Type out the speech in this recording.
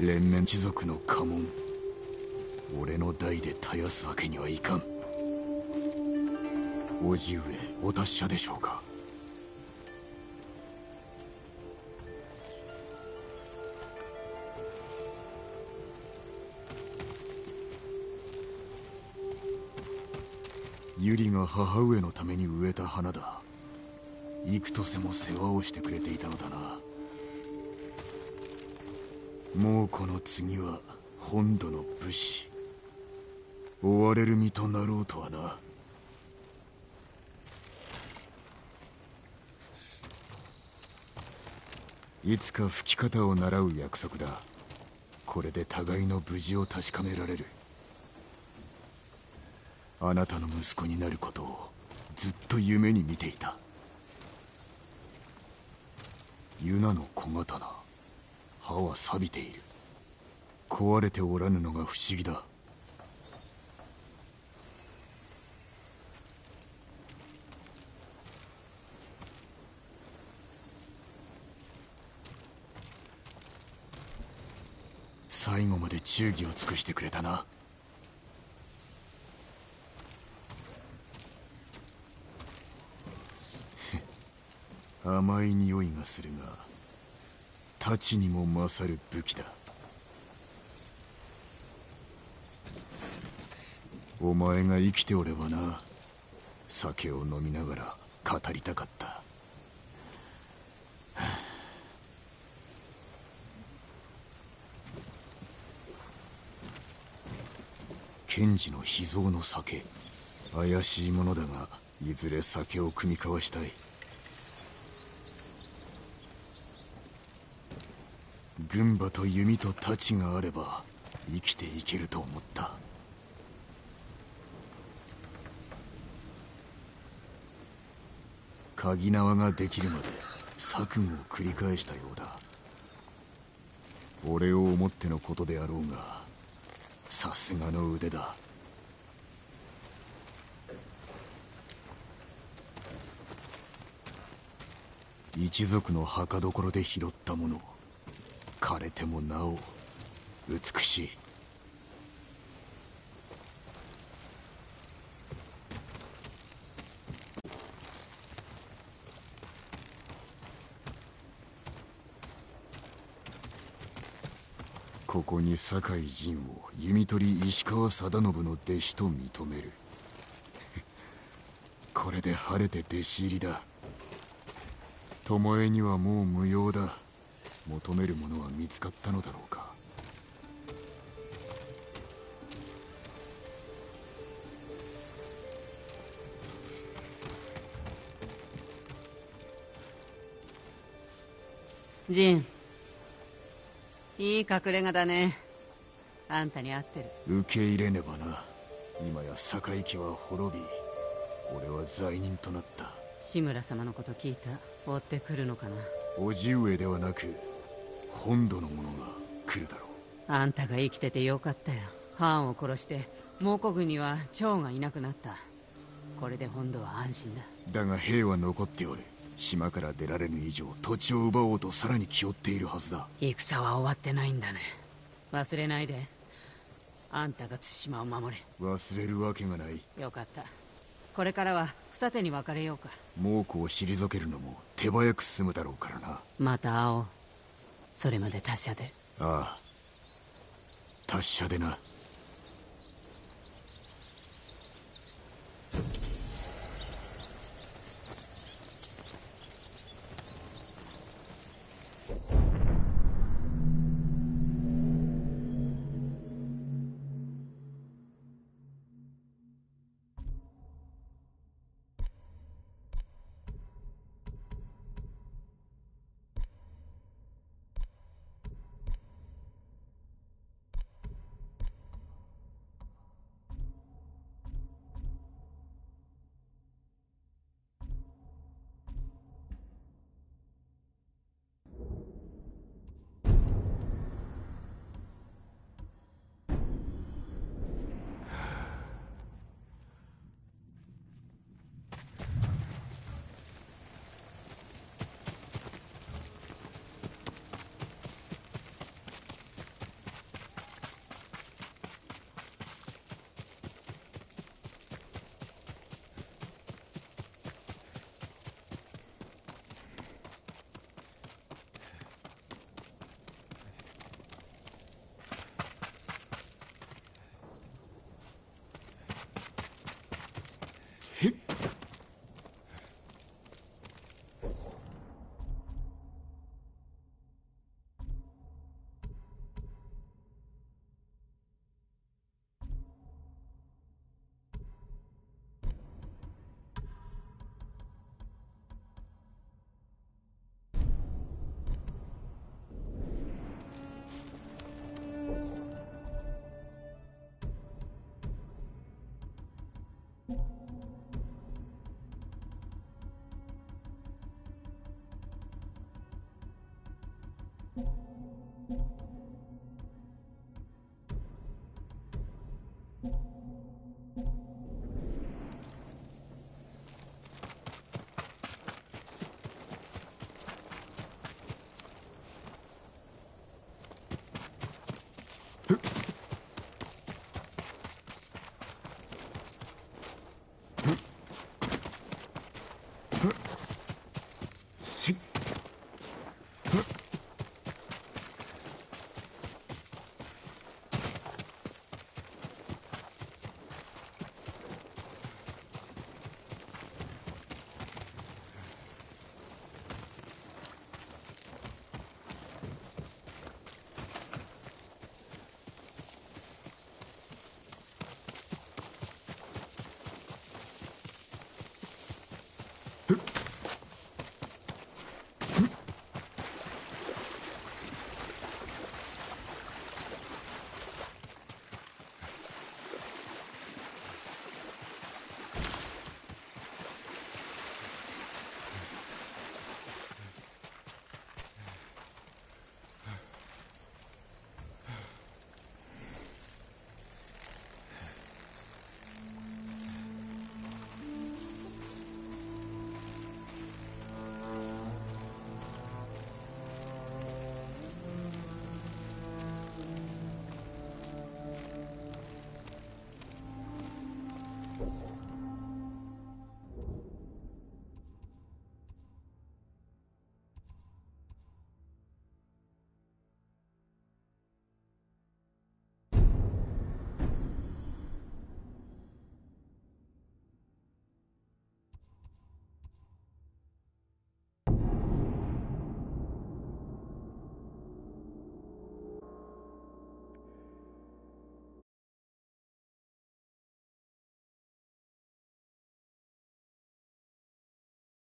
連綿一族の家紋。俺の代で絶やすわけにはいかん。叔父上お達者でしょうか？ユリが母上のために植えた花だ。幾とせも世話をしてくれていたのだな。もうこの次は本土の武士。追われる身となろうとはな。いつか吹き方を習う約束だ。これで互いの無事を確かめられる。あなたの息子になることをずっと夢に見ていた。ユナの小刀。刃は錆びている。壊れておらぬのが不思議だ。最後まで忠義を尽くしてくれたな。甘い匂いがするが。太刀にも勝る武器だ。お前が生きておればな酒を飲みながら語りたかった。検事の秘蔵の酒怪しいものだがいずれ酒を酌み交わしたい。軍馬と弓と太刀があれば生きていけると思った。鍵縄ができるまで錯誤を繰り返したようだ。俺を思ってのことであろうがさすがの腕だ。一族の墓所で拾ったもの枯れてもなお美しい。ここに酒井陣を弓取り石川定信の弟子と認める。これで晴れて弟子入りだ。巴にはもう無用だ。求めるものは見つかったのだろうか？ジン。いい隠れ家だね。あんたに合ってる。受け入れねばな。今や堺家は滅び俺は罪人となった。志村様のこと聞いた。追ってくるのかな。叔父上ではなく本土の者が来るだろう。あんたが生きててよかったよ。ハーンを殺して猛虎軍には長がいなくなった。これで本土は安心だ。だが兵は残っておる島から出られぬ以上土地を奪おうとさらに気負っているはずだ。戦は終わってないんだね。忘れないで。あんたが対馬を守れ。忘れるわけがない。よかった。これからは二手に分かれようか。猛虎を退けるのも手早く済むだろうからな。また会おうそれまで達者で。ああ。達者でな。